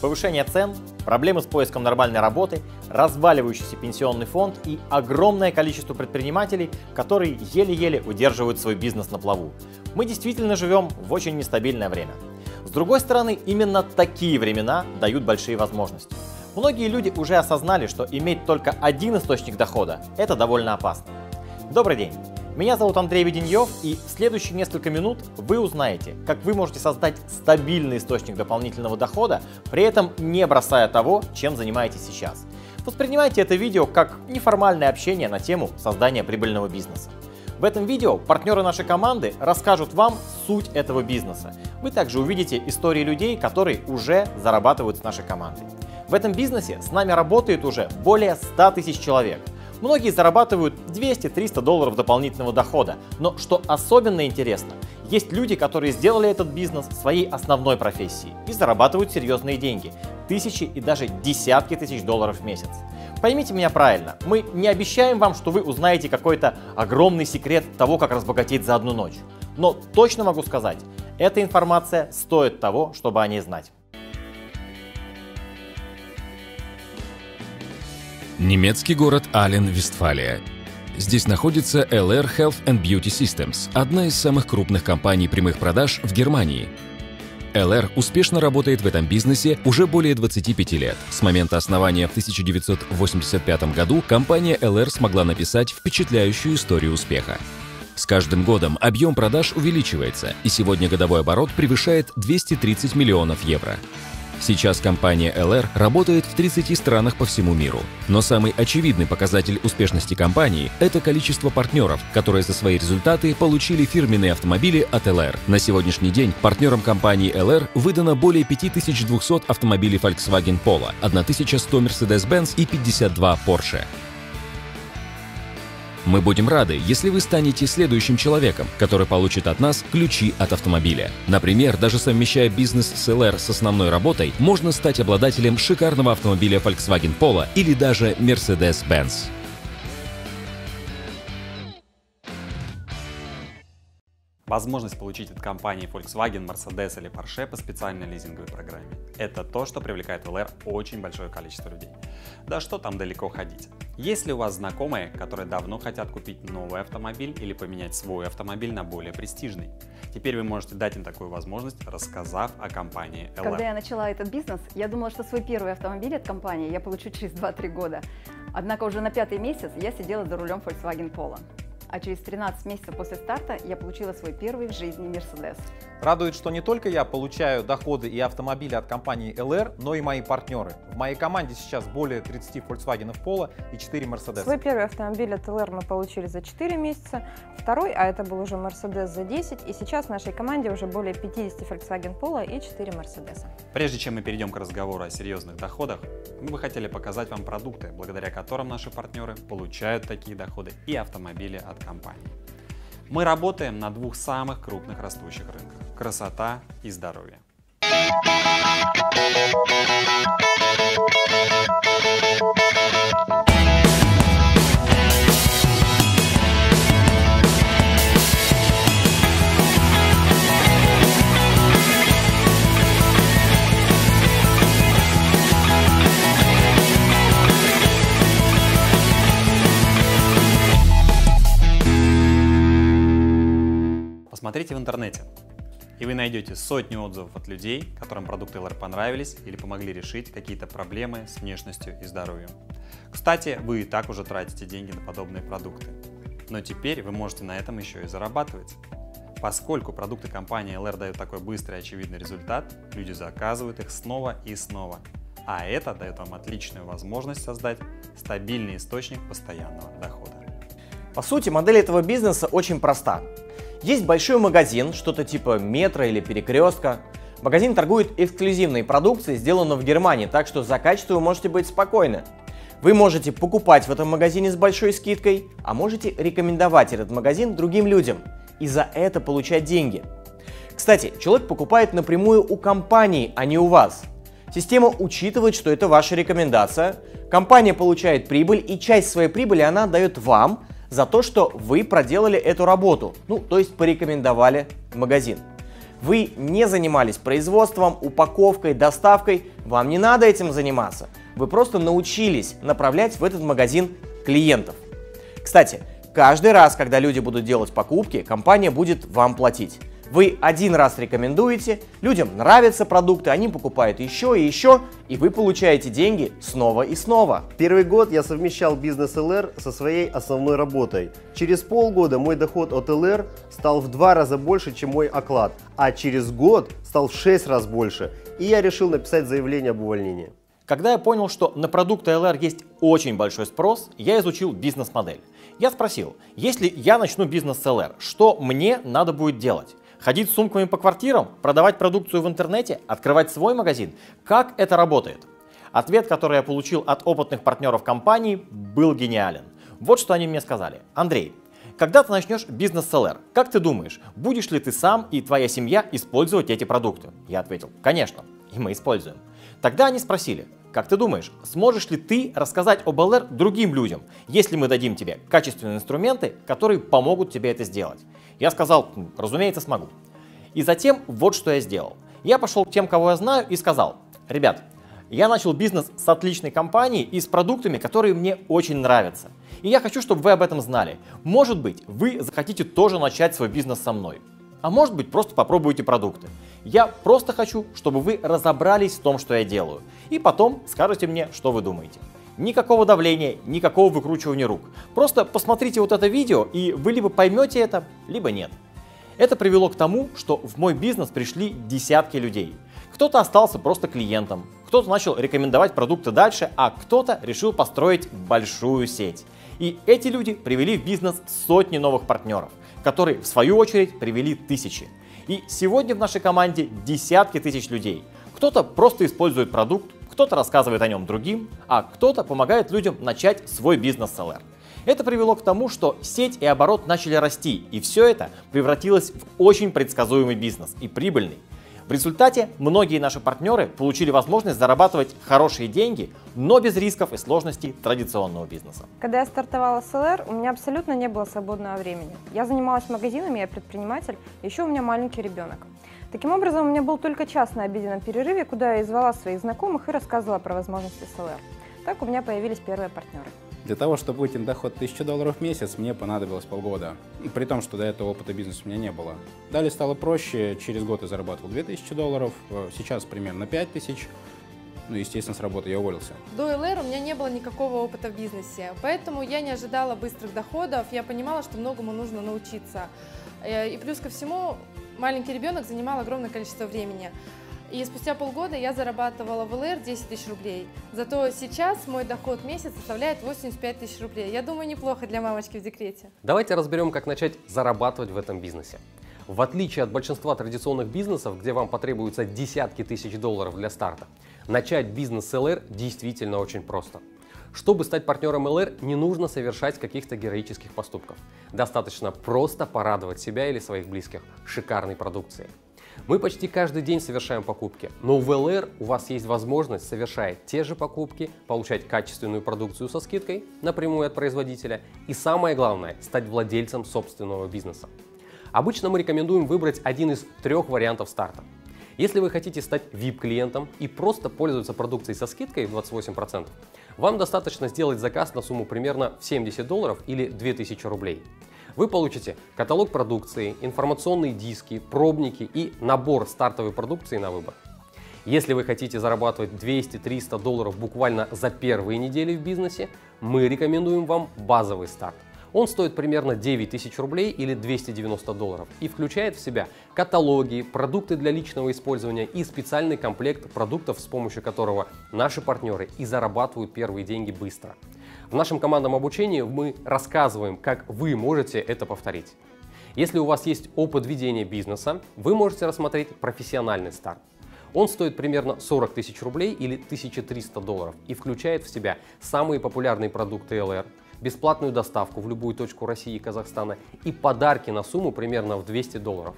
Повышение цен, проблемы с поиском нормальной работы, разваливающийся пенсионный фонд и огромное количество предпринимателей, которые еле-еле удерживают свой бизнес на плаву. Мы действительно живем в очень нестабильное время. С другой стороны, именно такие времена дают большие возможности. Многие люди уже осознали, что иметь только один источник дохода – это довольно опасно. Добрый день! Меня зовут Андрей Веденьев, и в следующие несколько минут вы узнаете, как вы можете создать стабильный источник дополнительного дохода, при этом не бросая того, чем занимаетесь сейчас. Воспринимайте это видео как неформальное общение на тему создания прибыльного бизнеса. В этом видео партнеры нашей команды расскажут вам суть этого бизнеса. Вы также увидите истории людей, которые уже зарабатывают с нашей командой. В этом бизнесе с нами работает уже более 100 тысяч человек – Многие зарабатывают 200-300 долларов дополнительного дохода. Но что особенно интересно, есть люди, которые сделали этот бизнес своей основной профессией и зарабатывают серьезные деньги. Тысячи и даже десятки тысяч долларов в месяц. Поймите меня правильно, мы не обещаем вам, что вы узнаете какой-то огромный секрет того, как разбогатеть за одну ночь. Но точно могу сказать, эта информация стоит того, чтобы о ней знать. Немецкий город Ален, Вестфалия. Здесь находится LR Health and Beauty Systems, одна из самых крупных компаний прямых продаж в Германии. LR успешно работает в этом бизнесе уже более 25 лет. С момента основания в 1985 году компания LR смогла написать впечатляющую историю успеха. С каждым годом объем продаж увеличивается, и сегодня годовой оборот превышает 230 миллионов евро. Сейчас компания LR работает в 30 странах по всему миру. Но самый очевидный показатель успешности компании – это количество партнеров, которые за свои результаты получили фирменные автомобили от LR. На сегодняшний день партнерам компании LR выдано более 5200 автомобилей Volkswagen Polo, 1100 Mercedes-Benz и 52 Porsche. Мы будем рады, если вы станете следующим человеком, который получит от нас ключи от автомобиля. Например, даже совмещая бизнес с LR с основной работой, можно стать обладателем шикарного автомобиля Volkswagen Polo или даже Mercedes-Benz. Возможность получить от компании Volkswagen, Mercedes или Porsche по специальной лизинговой программе. Это то, что привлекает в LR очень большое количество людей. Да что там далеко ходить. Если у вас знакомые, которые давно хотят купить новый автомобиль или поменять свой автомобиль на более престижный, теперь вы можете дать им такую возможность, рассказав о компании LR. Когда я начала этот бизнес, я думала, что свой первый автомобиль от компании я получу через 2-3 года. Однако уже на пятый месяц я сидела за рулем Volkswagen Polo а через 13 месяцев после старта я получила свой первый в жизни Mercedes. Радует, что не только я получаю доходы и автомобили от компании LR, но и мои партнеры. В моей команде сейчас более 30 Volkswagen Polo и 4 Mercedes. Свой первый автомобиль от LR мы получили за 4 месяца, второй, а это был уже Mercedes за 10, и сейчас в нашей команде уже более 50 Volkswagen Polo и 4 Mercedes. Прежде чем мы перейдем к разговору о серьезных доходах, мы бы хотели показать вам продукты, благодаря которым наши партнеры получают такие доходы и автомобили от компании. Мы работаем на двух самых крупных растущих рынках – красота и здоровье. Посмотрите в интернете, и вы найдете сотни отзывов от людей, которым продукты LR понравились или помогли решить какие-то проблемы с внешностью и здоровьем. Кстати, вы и так уже тратите деньги на подобные продукты. Но теперь вы можете на этом еще и зарабатывать. Поскольку продукты компании LR дают такой быстрый и очевидный результат, люди заказывают их снова и снова. А это дает вам отличную возможность создать стабильный источник постоянного дохода. По сути, модель этого бизнеса очень проста. Есть большой магазин, что-то типа метро или перекрестка. Магазин торгует эксклюзивной продукцией, сделанной в Германии, так что за качество вы можете быть спокойны. Вы можете покупать в этом магазине с большой скидкой, а можете рекомендовать этот магазин другим людям и за это получать деньги. Кстати, человек покупает напрямую у компании, а не у вас. Система учитывает, что это ваша рекомендация, компания получает прибыль и часть своей прибыли она дает вам, за то, что вы проделали эту работу, ну, то есть порекомендовали магазин. Вы не занимались производством, упаковкой, доставкой, вам не надо этим заниматься. Вы просто научились направлять в этот магазин клиентов. Кстати, каждый раз, когда люди будут делать покупки, компания будет вам платить. Вы один раз рекомендуете, людям нравятся продукты, они покупают еще и еще, и вы получаете деньги снова и снова. Первый год я совмещал бизнес ЛР со своей основной работой. Через полгода мой доход от ЛР стал в два раза больше, чем мой оклад, а через год стал в шесть раз больше, и я решил написать заявление об увольнении. Когда я понял, что на продукты LR есть очень большой спрос, я изучил бизнес-модель. Я спросил, если я начну бизнес с LR, что мне надо будет делать? Ходить с сумками по квартирам, продавать продукцию в интернете, открывать свой магазин? Как это работает? Ответ, который я получил от опытных партнеров компании, был гениален. Вот что они мне сказали. Андрей, когда ты начнешь бизнес с LR, как ты думаешь, будешь ли ты сам и твоя семья использовать эти продукты? Я ответил, конечно, и мы используем. Тогда они спросили, как ты думаешь, сможешь ли ты рассказать об LR другим людям, если мы дадим тебе качественные инструменты, которые помогут тебе это сделать? Я сказал, разумеется, смогу. И затем вот что я сделал. Я пошел к тем, кого я знаю, и сказал, ребят, я начал бизнес с отличной компанией и с продуктами, которые мне очень нравятся. И я хочу, чтобы вы об этом знали. Может быть, вы захотите тоже начать свой бизнес со мной. А может быть, просто попробуйте продукты. Я просто хочу, чтобы вы разобрались в том, что я делаю. И потом скажете мне, что вы думаете. Никакого давления, никакого выкручивания рук. Просто посмотрите вот это видео, и вы либо поймете это, либо нет. Это привело к тому, что в мой бизнес пришли десятки людей. Кто-то остался просто клиентом, кто-то начал рекомендовать продукты дальше, а кто-то решил построить большую сеть. И эти люди привели в бизнес сотни новых партнеров, которые в свою очередь привели тысячи. И сегодня в нашей команде десятки тысяч людей. Кто-то просто использует продукт, кто-то рассказывает о нем другим, а кто-то помогает людям начать свой бизнес с LR. Это привело к тому, что сеть и оборот начали расти, и все это превратилось в очень предсказуемый бизнес и прибыльный. В результате многие наши партнеры получили возможность зарабатывать хорошие деньги, но без рисков и сложностей традиционного бизнеса. Когда я стартовала с ЛР, у меня абсолютно не было свободного времени. Я занималась магазинами, я предприниматель, еще у меня маленький ребенок. Таким образом, у меня был только час на обеденном перерыве, куда я звала своих знакомых и рассказывала про возможности СЛР. Так у меня появились первые партнеры. Для того, чтобы выйти на доход 1000 долларов в месяц, мне понадобилось полгода. При том, что до этого опыта бизнеса у меня не было. Далее стало проще. Через год я зарабатывал 2000 долларов. Э, сейчас примерно 5000. Ну, естественно, с работы я уволился. До ЛР у меня не было никакого опыта в бизнесе, поэтому я не ожидала быстрых доходов. Я понимала, что многому нужно научиться. Э, и плюс ко всему, маленький ребенок занимал огромное количество времени. И спустя полгода я зарабатывала в LR 10 тысяч рублей. Зато сейчас мой доход в месяц составляет 85 тысяч рублей. Я думаю, неплохо для мамочки в декрете. Давайте разберем, как начать зарабатывать в этом бизнесе. В отличие от большинства традиционных бизнесов, где вам потребуются десятки тысяч долларов для старта, начать бизнес с LR действительно очень просто. Чтобы стать партнером LR, не нужно совершать каких-то героических поступков. Достаточно просто порадовать себя или своих близких шикарной продукцией. Мы почти каждый день совершаем покупки, но в ЛР у вас есть возможность, совершая те же покупки, получать качественную продукцию со скидкой напрямую от производителя и самое главное, стать владельцем собственного бизнеса. Обычно мы рекомендуем выбрать один из трех вариантов старта. Если вы хотите стать VIP-клиентом и просто пользоваться продукцией со скидкой в 28%, вам достаточно сделать заказ на сумму примерно в 70 долларов или 2000 рублей. Вы получите каталог продукции, информационные диски, пробники и набор стартовой продукции на выбор. Если вы хотите зарабатывать 200-300 долларов буквально за первые недели в бизнесе, мы рекомендуем вам базовый старт. Он стоит примерно 9 тысяч рублей или 290 долларов и включает в себя каталоги, продукты для личного использования и специальный комплект продуктов, с помощью которого наши партнеры и зарабатывают первые деньги быстро. В нашем командном обучении мы рассказываем, как вы можете это повторить. Если у вас есть опыт ведения бизнеса, вы можете рассмотреть профессиональный старт. Он стоит примерно 40 тысяч рублей или 1300 долларов и включает в себя самые популярные продукты ЛР, бесплатную доставку в любую точку России и Казахстана и подарки на сумму примерно в 200 долларов.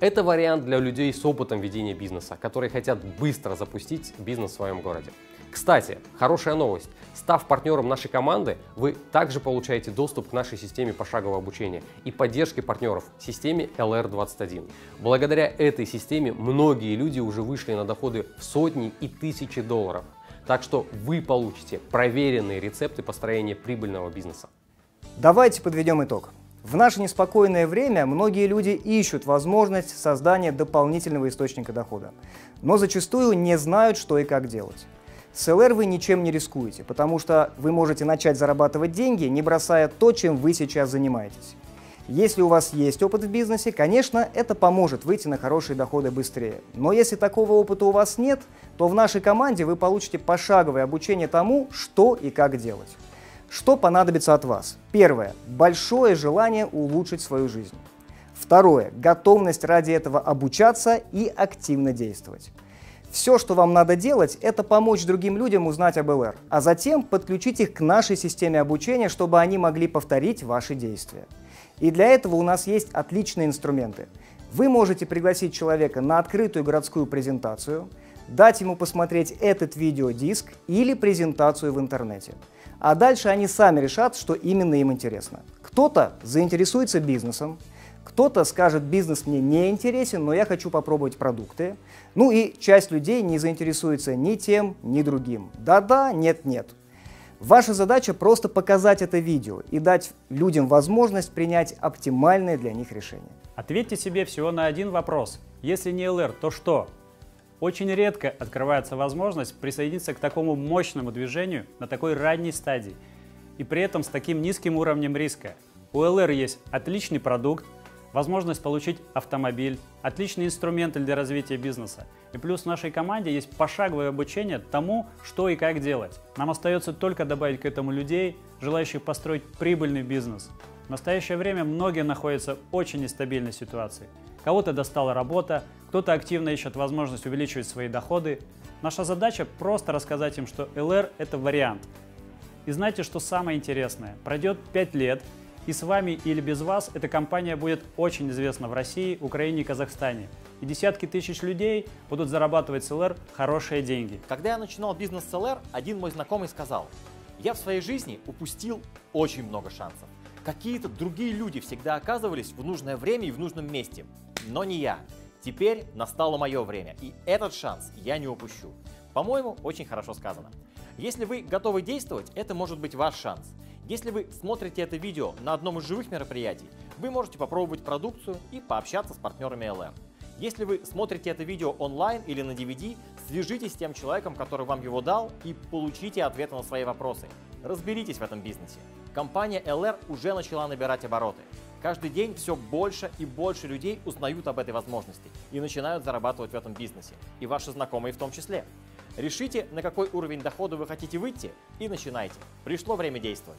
Это вариант для людей с опытом ведения бизнеса, которые хотят быстро запустить бизнес в своем городе. Кстати, хорошая новость. Став партнером нашей команды, вы также получаете доступ к нашей системе пошагового обучения и поддержки партнеров в системе LR21. Благодаря этой системе многие люди уже вышли на доходы в сотни и тысячи долларов. Так что вы получите проверенные рецепты построения прибыльного бизнеса. Давайте подведем итог. В наше неспокойное время многие люди ищут возможность создания дополнительного источника дохода, но зачастую не знают, что и как делать. С ЛР вы ничем не рискуете, потому что вы можете начать зарабатывать деньги, не бросая то, чем вы сейчас занимаетесь. Если у вас есть опыт в бизнесе, конечно, это поможет выйти на хорошие доходы быстрее. Но если такого опыта у вас нет, то в нашей команде вы получите пошаговое обучение тому, что и как делать. Что понадобится от вас? Первое. Большое желание улучшить свою жизнь. Второе. Готовность ради этого обучаться и активно действовать. Все, что вам надо делать, это помочь другим людям узнать об ЛР, а затем подключить их к нашей системе обучения, чтобы они могли повторить ваши действия. И для этого у нас есть отличные инструменты. Вы можете пригласить человека на открытую городскую презентацию, дать ему посмотреть этот видеодиск или презентацию в интернете. А дальше они сами решат, что именно им интересно. Кто-то заинтересуется бизнесом, кто-то скажет, бизнес мне не интересен, но я хочу попробовать продукты. Ну и часть людей не заинтересуется ни тем, ни другим. Да-да, нет-нет. Ваша задача просто показать это видео и дать людям возможность принять оптимальное для них решение. Ответьте себе всего на один вопрос. Если не ЛР, то что? Очень редко открывается возможность присоединиться к такому мощному движению на такой ранней стадии и при этом с таким низким уровнем риска. У ЛР есть отличный продукт, возможность получить автомобиль, отличные инструменты для развития бизнеса. И плюс в нашей команде есть пошаговое обучение тому, что и как делать. Нам остается только добавить к этому людей, желающих построить прибыльный бизнес. В настоящее время многие находятся в очень нестабильной ситуации. Кого-то достала работа, кто-то активно ищет возможность увеличивать свои доходы. Наша задача просто рассказать им, что LR – это вариант. И знаете, что самое интересное? Пройдет 5 лет, и с вами или без вас эта компания будет очень известна в России, Украине и Казахстане. И десятки тысяч людей будут зарабатывать с LR хорошие деньги. Когда я начинал бизнес с LR, один мой знакомый сказал, я в своей жизни упустил очень много шансов. Какие-то другие люди всегда оказывались в нужное время и в нужном месте, но не я. Теперь настало мое время, и этот шанс я не упущу. По-моему, очень хорошо сказано. Если вы готовы действовать, это может быть ваш шанс. Если вы смотрите это видео на одном из живых мероприятий, вы можете попробовать продукцию и пообщаться с партнерами LR. Если вы смотрите это видео онлайн или на DVD, свяжитесь с тем человеком, который вам его дал, и получите ответы на свои вопросы. Разберитесь в этом бизнесе. Компания LR уже начала набирать обороты. Каждый день все больше и больше людей узнают об этой возможности и начинают зарабатывать в этом бизнесе. И ваши знакомые в том числе. Решите, на какой уровень дохода вы хотите выйти и начинайте. Пришло время действовать.